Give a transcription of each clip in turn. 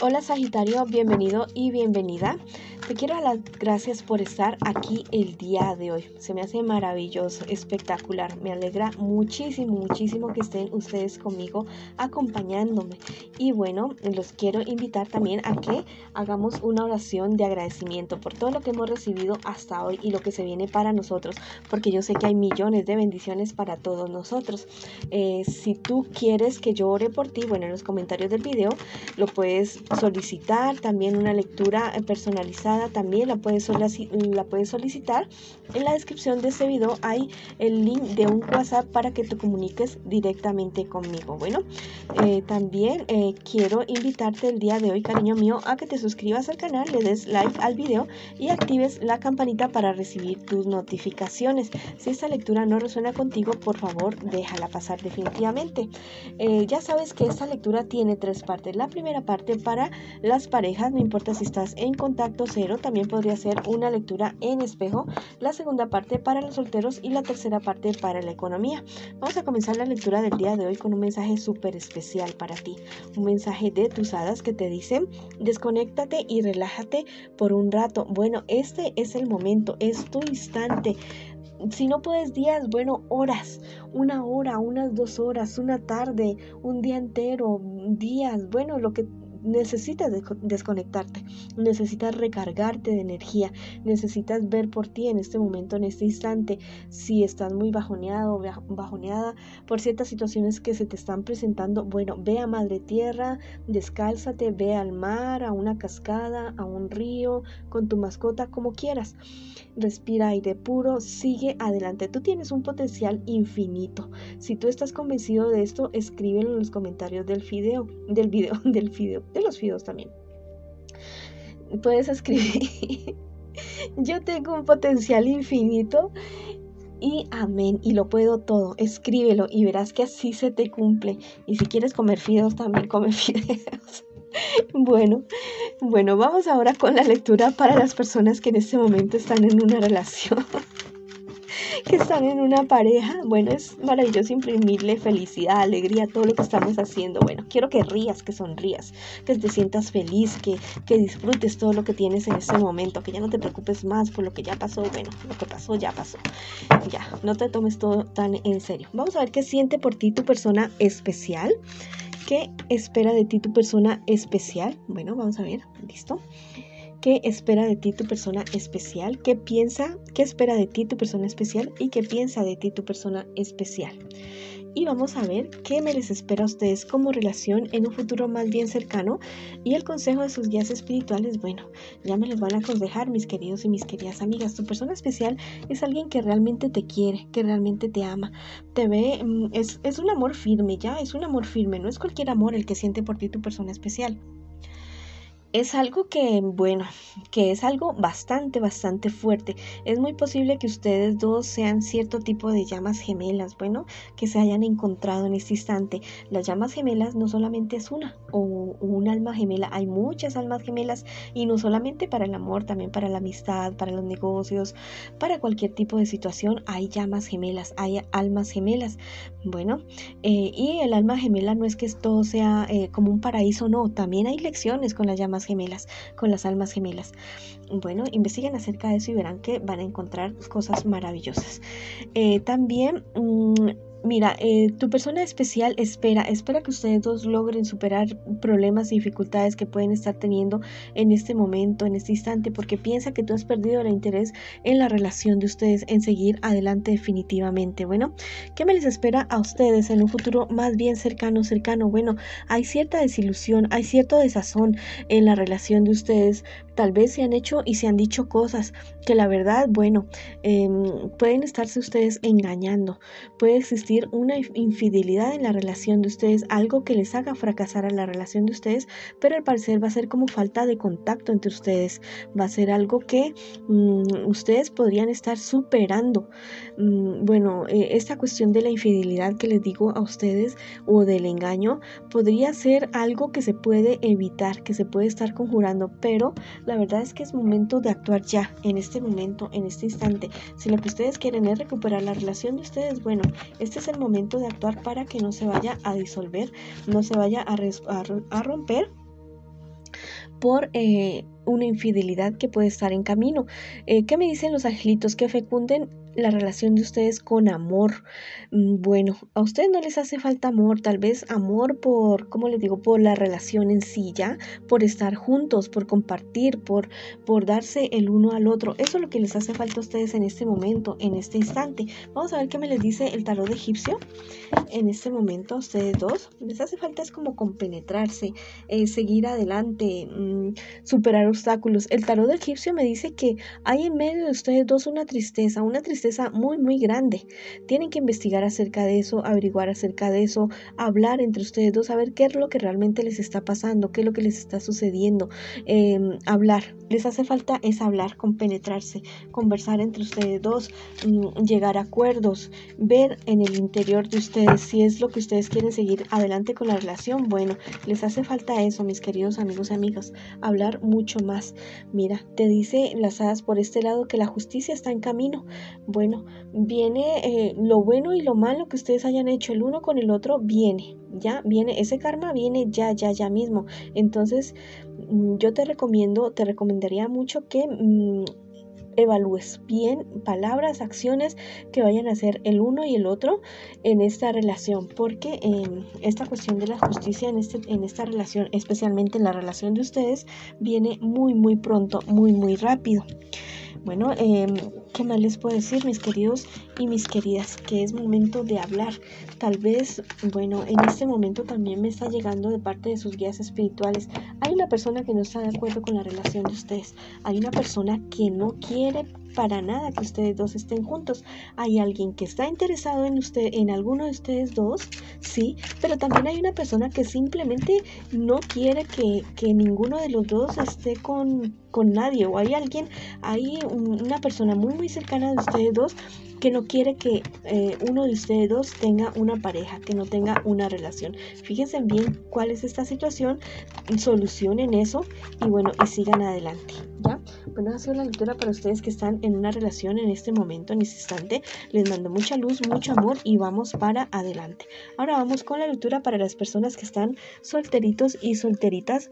Hola Sagitario, bienvenido y bienvenida. Te quiero dar las gracias por estar aquí el día de hoy. Se me hace maravilloso, espectacular. Me alegra muchísimo, muchísimo que estén ustedes conmigo acompañándome. Y bueno, los quiero invitar también a que hagamos una oración de agradecimiento por todo lo que hemos recibido hasta hoy y lo que se viene para nosotros, porque yo sé que hay millones de bendiciones para todos nosotros. Eh, si tú quieres que yo ore por ti, bueno, en los comentarios del video lo puedes solicitar, también una lectura personalizada también la puedes, la solicitar. En la descripción de este video hay el link de un WhatsApp para que te comuniques directamente conmigo. Bueno, eh, también eh, quiero invitarte el día de hoy, cariño mío, a que te suscribas al canal, le des like al video y actives la campanita para recibir tus notificaciones. Si esta lectura no resuena contigo, por favor, déjala pasar definitivamente. Eh, ya sabes que esta lectura tiene tres partes. La primera parte para las parejas, no importa si estás en contacto también podría ser una lectura en espejo, la segunda parte para los solteros y la tercera parte para la economía. Vamos a comenzar la lectura del día de hoy con un mensaje súper especial para ti, un mensaje de tus hadas que te dicen desconéctate y relájate por un rato. Bueno, este es el momento, es tu instante si no puedes días, bueno, horas, una hora, unas dos horas, una tarde, un día entero, días, bueno, lo que necesitas desconectarte, necesitas recargarte de energía, necesitas ver por ti en este momento, en este instante, si estás muy bajoneado o bajoneada por ciertas situaciones que se te están presentando. Bueno, ve a Madre Tierra, descálzate, ve al mar, a una cascada, a un río, con tu mascota, como quieras. Respira aire puro, sigue adelante. Tú tienes un potencial infinito. Si tú estás convencido de esto, escríbelo en los comentarios del video, del video, del video de los fideos también. Puedes escribir, yo tengo un potencial infinito y amén, y lo puedo todo. Escríbelo y verás que así se te cumple. Y si quieres comer fideos, también come fideos. Bueno, bueno, vamos ahora con la lectura para las personas que en este momento están en una relación que están en una pareja, bueno, es maravilloso imprimirle felicidad, alegría, todo lo que estamos haciendo. Bueno, quiero que rías, que sonrías, que te sientas feliz, que, que disfrutes todo lo que tienes en este momento, que ya no te preocupes más por lo que ya pasó. Bueno, lo que pasó ya pasó. Ya, no te tomes todo tan en serio. Vamos a ver qué siente por ti tu persona especial. ¿Qué espera de ti tu persona especial? Bueno, vamos a ver. Listo. ¿Qué espera de ti tu persona especial? ¿Qué piensa? ¿Qué espera de ti tu persona especial? ¿Y qué piensa de ti tu persona especial? Y vamos a ver qué me les espera a ustedes como relación en un futuro más bien cercano. Y el consejo de sus guías espirituales, bueno, ya me les van a aconsejar mis queridos y mis queridas amigas. Tu persona especial es alguien que realmente te quiere, que realmente te ama, te ve, mm, es, es un amor firme, ya, es un amor firme, no es cualquier amor el que siente por ti tu persona especial es algo que, bueno, que es algo bastante, bastante fuerte. Es muy posible que ustedes dos sean cierto tipo de llamas gemelas, bueno, que se hayan encontrado en este instante. Las llamas gemelas no solamente es una o un alma gemela, hay muchas almas gemelas y no solamente para el amor, también para la amistad, para los negocios, para cualquier tipo de situación hay llamas gemelas, hay almas gemelas. Bueno, eh, y el alma gemela no es que todo sea eh, como un paraíso, no, también hay lecciones con las llamas gemelas, con las almas gemelas. Bueno, investiguen acerca de eso y verán que van a encontrar cosas maravillosas. Eh, también mm, Mira, eh, tu persona especial espera, espera que ustedes dos logren superar problemas y dificultades que pueden estar teniendo en este momento, en este instante, porque piensa que tú has perdido el interés en la relación de ustedes, en seguir adelante definitivamente. Bueno, ¿qué me les espera a ustedes en un futuro más bien cercano, cercano? Bueno, hay cierta desilusión, hay cierto desazón en la relación de ustedes, tal vez se han hecho y se han dicho cosas que la verdad, bueno, em, pueden estarse ustedes engañando. Puede existir una infidelidad en la relación de ustedes, algo que les haga fracasar a la relación de ustedes, pero al parecer va a ser como falta de contacto entre ustedes. Va a ser algo que mm, ustedes podrían estar superando. Mm, bueno, eh, esta cuestión de la infidelidad que les digo a ustedes o del engaño podría ser algo que se puede evitar, que se puede estar conjurando, pero la verdad es que es momento de actuar ya, en este momento, en este instante. Si lo que ustedes quieren es recuperar la relación de ustedes, bueno, este es el momento de actuar para que no se vaya a disolver, no se vaya a, a romper por eh, una infidelidad que puede estar en camino. Eh, ¿Qué me dicen los angelitos? Que fecunden la relación de ustedes con amor. Mm, bueno, a ustedes no les hace falta amor, tal vez amor por, ¿cómo les digo? Por la relación en sí, ya, por estar juntos, por compartir, por, por darse el uno al otro. Eso es lo que les hace falta a ustedes en este momento, en este instante. Vamos a ver qué me les dice el tarot de egipcio. En este momento, a ustedes dos, les hace falta es como compenetrarse, eh, seguir adelante, mm, superar obstáculos. El tarot de egipcio me dice que hay en medio de ustedes dos una tristeza, una tristeza muy, muy grande. Tienen que investigar acerca de eso, averiguar acerca de eso, hablar entre ustedes dos, saber qué es lo que realmente les está pasando, qué es lo que les está sucediendo. Em, hablar, les hace falta es hablar, compenetrarse, conversar entre ustedes dos, mm, llegar a acuerdos, ver en el interior de ustedes si es lo que ustedes quieren seguir adelante con la relación. Bueno, les hace falta eso, mis queridos amigos y amigas, hablar mucho más. Mira, te dice las hadas por este lado que la justicia está en camino. Viene eh, lo bueno y lo malo que ustedes hayan hecho el uno con el otro, viene, ya, viene, ese karma viene ya, ya, ya mismo. Entonces, mm, yo te recomiendo, te recomendaría mucho que... Mm, evalúes bien palabras, acciones que vayan a hacer el uno y el otro en esta relación, porque em, esta cuestión de la justicia en, este, en esta relación, especialmente en la relación de ustedes, viene muy, muy pronto, muy, muy rápido. Bueno, em, ¿qué más les puedo decir, mis queridos y mis queridas? Que es momento de hablar. Tal vez, bueno, en este momento también me está llegando de parte de sus guías espirituales. Hay una persona que no está de acuerdo con la relación de ustedes. Hay una persona que no quiere para nada que ustedes dos estén juntos. Hay alguien que está interesado en usted, en alguno de ustedes dos, sí, pero también hay una persona que simplemente no quiere que, que ninguno de los dos esté con, con nadie. O hay alguien, hay una persona muy muy cercana de ustedes dos que no quiere que eh, uno de ustedes dos tenga una pareja, que no tenga una relación. Fíjense bien cuál es esta situación, solucionen eso y bueno, y sigan adelante. ¿Ya? Bueno, ha sido la lectura para ustedes que están en una relación en este momento, en este instante. Les mando mucha luz, mucho amor y vamos para adelante. Ahora vamos con la lectura para las personas que están solteritos y solteritas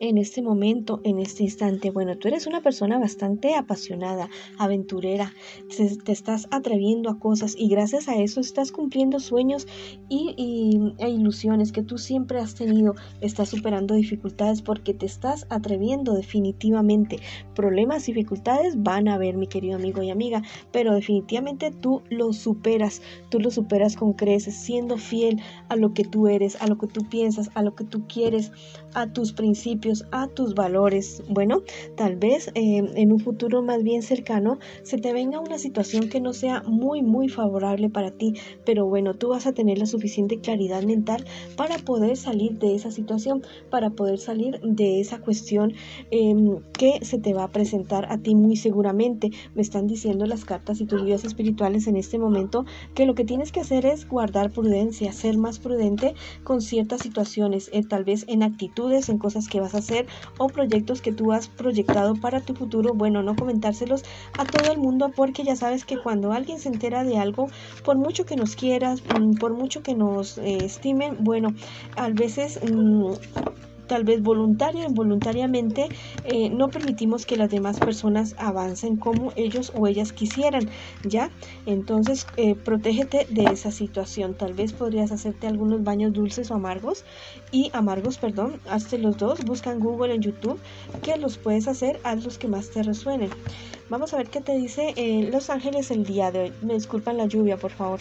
en este momento, en este instante? Bueno, tú eres una persona bastante apasionada, aventurera, te, estás atreviendo a cosas y gracias a eso estás cumpliendo sueños y, e ilusiones que tú siempre has tenido. Estás superando dificultades porque te estás atreviendo definitivamente. Problemas, dificultades van a haber, mi querido amigo y amiga, pero definitivamente tú lo superas, tú lo superas con creces, siendo fiel a lo que tú eres, a lo que tú piensas, a lo que tú quieres, a tus principios a tus valores. Bueno, tal vez eh, en un futuro más bien cercano se te venga una situación que no sea muy, muy favorable para ti, pero bueno, tú vas a tener la suficiente claridad mental para poder salir de esa situación, para poder salir de esa cuestión em, que se te va a presentar a ti muy seguramente. Me están diciendo las cartas y tus guías espirituales en este momento que lo que tienes que hacer es guardar prudencia, ser más prudente con ciertas situaciones, eh, tal vez en actitudes, en cosas que vas a hacer o proyectos que tú has proyectado para tu futuro, bueno, no comentárselos a todo el mundo porque ya sabes que cuando alguien se entera de algo, por mucho que nos quieras, mm, por mucho que nos eh, estimen, bueno, a veces... Mm, tal vez voluntaria o involuntariamente, eh, no permitimos que las demás personas avancen como ellos o ellas quisieran, ¿ya? Entonces, eh, protégete de esa situación. Tal vez podrías hacerte algunos baños dulces o amargos y amargos, perdón, hazte los dos, busca en Google, en YouTube, que los puedes hacer, haz los que más te resuenen. Vamos a ver qué te dice eh, Los Ángeles el día de hoy. Me disculpan la lluvia, por favor.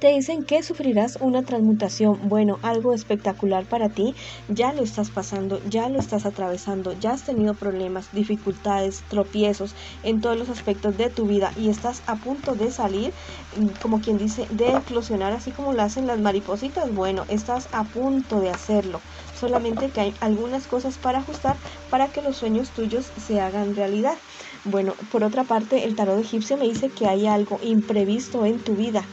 Te dicen que sufrirás una transmutación, bueno, algo espectacular para ti, ya lo estás pasando, ya lo estás atravesando, ya has tenido problemas, dificultades, tropiezos en todos los aspectos de tu vida y estás a punto de salir, mm, como quien dice, de eclosionar, así como lo hacen las maripositas, bueno, estás a punto de hacerlo, solamente que hay algunas cosas para ajustar para que los sueños tuyos se hagan realidad. Bueno, por otra parte, el tarot egipcio me dice que hay algo imprevisto en tu vida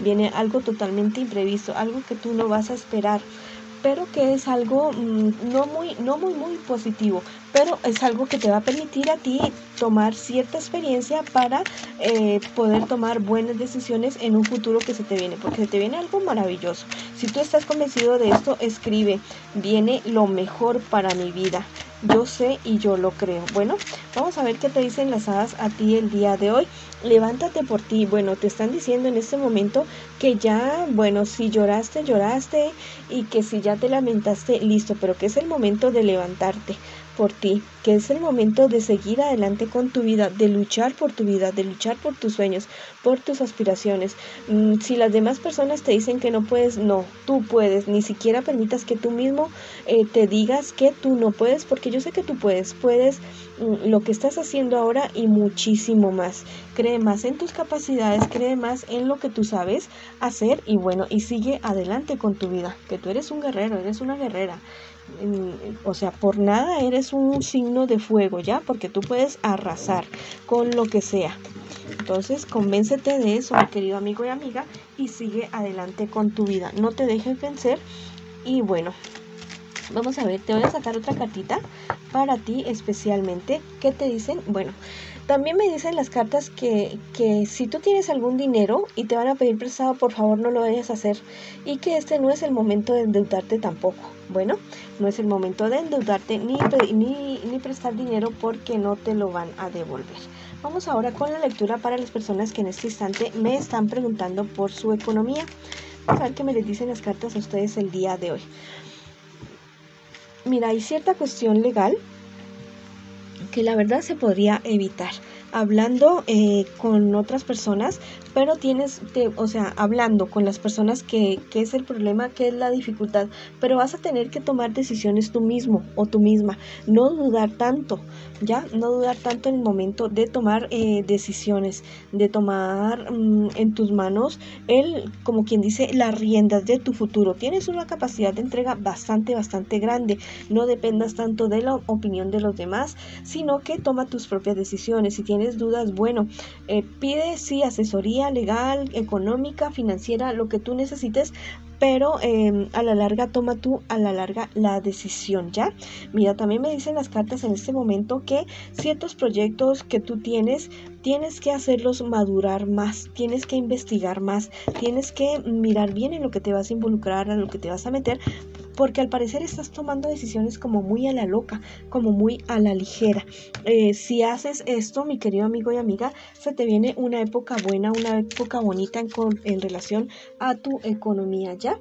viene algo totalmente imprevisto, algo que tú no vas a esperar. pero que es algo mm, no muy, no muy, muy positivo, pero es algo que te va a permitir a ti tomar cierta experiencia para eh, poder tomar buenas decisiones en un futuro que se te viene, porque se te viene algo maravilloso. Si tú estás convencido de esto, escribe, viene lo mejor para mi vida. Yo sé y yo lo creo. Bueno, vamos a ver qué te dicen las hadas a ti el día de hoy. Levántate por ti. Bueno, te están diciendo en este momento que ya, bueno, si lloraste, lloraste y que si ya te lamentaste, listo, pero que es el momento de levantarte por ti, que es el momento de seguir adelante con tu vida, de luchar por tu vida, de luchar por tus sueños, por tus aspiraciones. Mm, si las demás personas te dicen que no puedes, no, tú puedes, ni siquiera permitas que tú mismo eh, te digas que tú no puedes, porque yo sé que tú puedes, puedes lo que estás haciendo ahora y muchísimo más. Cree más en tus capacidades, cree más en lo que tú sabes hacer y bueno, y sigue adelante con tu vida, que tú eres un guerrero, eres una guerrera o sea, por nada eres un signo de fuego, ¿ya? Porque tú puedes arrasar con lo que sea. Entonces, convéncete de eso, mi querido amigo y amiga, y sigue adelante con tu vida. No te dejes vencer. Y bueno, vamos a ver, te voy a sacar otra cartita para ti especialmente. ¿Qué te dicen? Bueno, también me dicen las cartas que, que, si tú tienes algún dinero y te van a pedir prestado, por favor no lo vayas a hacer y que este no es el momento de endeudarte tampoco. Bueno, no es el momento de endeudarte ni, ni, ni prestar dinero porque no te lo van a devolver. Vamos ahora con la lectura para las personas que en este instante me están preguntando por su economía. Vamos a ver qué me les dicen las cartas a ustedes el día de hoy. Mira, hay cierta cuestión legal que la verdad se podría evitar. Hablando eh, con otras personas, pero tienes, o sea, hablando con las personas que, que, es el problema, que es la dificultad, pero vas a tener que tomar decisiones tú mismo o tú misma, no dudar tanto, ya, no dudar tanto en el momento de tomar eh, decisiones, de tomar mm, en tus manos el, como quien dice, las riendas de tu futuro. Tienes una capacidad de entrega bastante, bastante grande, no dependas tanto de la opinión de los demás, sino que toma tus propias decisiones. Si tienes dudas, bueno, eh, pide sí asesoría legal, económica, financiera, lo que tú necesites, pero em, a la larga toma tú a la larga la decisión, ¿ya? Mira, también me dicen las cartas en este momento que ciertos proyectos que tú tienes, tienes que hacerlos madurar más, tienes que investigar más, tienes que mirar bien en lo que te vas a involucrar, en lo que te vas a meter, porque al parecer estás tomando decisiones como muy a la loca, como muy a la ligera. Eh, si haces esto, mi querido amigo y amiga, se te viene una época buena, una época bonita en, en relación a tu economía, ¿ya?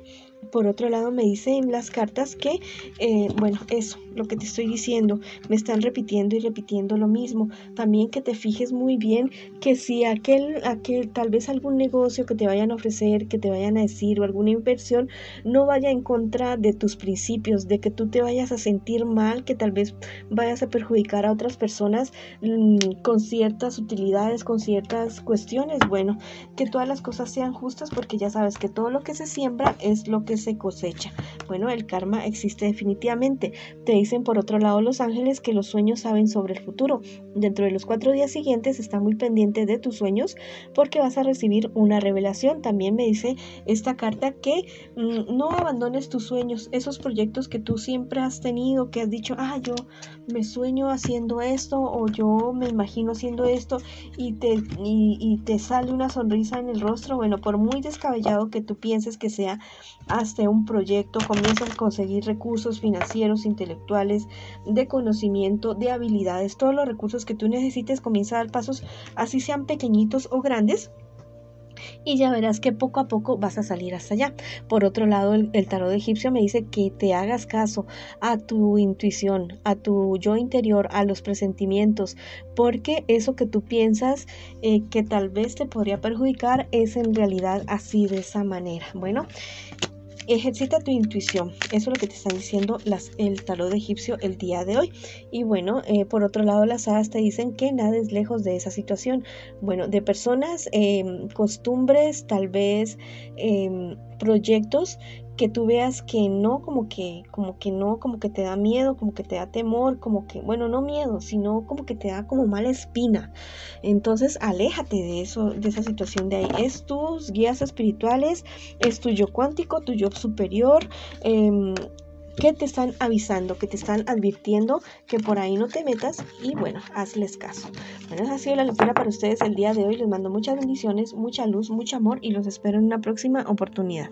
Por otro lado, me dicen las cartas que, eh, bueno, eso, lo que te estoy diciendo, me están repitiendo y repitiendo lo mismo. También que te fijes muy bien que si aquel, aquel, tal vez algún negocio que te vayan a ofrecer, que te vayan a decir o alguna inversión, no vaya en contra de tus principios, de que tú te vayas a sentir mal, que tal vez vayas a perjudicar a otras personas mm, con ciertas utilidades, con ciertas cuestiones. Bueno, que todas las cosas sean justas porque ya sabes que todo lo que se siembra es lo que se cosecha. Bueno, el karma existe definitivamente. Te dicen por otro lado los ángeles que los sueños saben sobre el futuro. Dentro de los cuatro días siguientes está muy pendiente de tus sueños porque vas a recibir una revelación. También me dice esta carta que mm, no abandones tus sueños, esos proyectos que tú siempre has tenido, que has dicho, ah, yo me sueño haciendo esto o yo me imagino haciendo esto y te, y te sale una sonrisa en el rostro. Bueno, por muy descabellado que tú pienses que sea, un proyecto, comienza a conseguir recursos financieros, intelectuales, de conocimiento, de habilidades, todos los recursos que tú necesites, comienza a dar pasos, así sean pequeñitos o grandes, y ya verás que poco a poco vas a salir hasta allá. Por otro lado, el, tarot egipcio me dice que te hagas caso a tu intuición, a tu yo interior, a los presentimientos, porque eso que tú piensas eh, que tal vez te podría perjudicar es en realidad así de esa manera. Bueno, Ejercita tu intuición. Eso es lo que te están diciendo las, el tarot de egipcio el día de hoy. Y bueno, eh, por otro lado, las hadas te dicen que nada es lejos de esa situación. Bueno, de personas, em, costumbres, tal vez em, proyectos que tú veas que no, como que, como que no, como que te da miedo, como que te da temor, como que, bueno, no miedo, sino como que te da como mala espina. Entonces, aléjate de eso, de esa situación de ahí. Es tus guías espirituales, es tu yo cuántico, tu yo superior. Eh, que te están avisando, que te están advirtiendo que por ahí no te metas y bueno, hazles caso. Bueno, esa ha sido la lectura para ustedes el día de hoy. Les mando muchas bendiciones, mucha luz, mucho amor y los espero en una próxima oportunidad.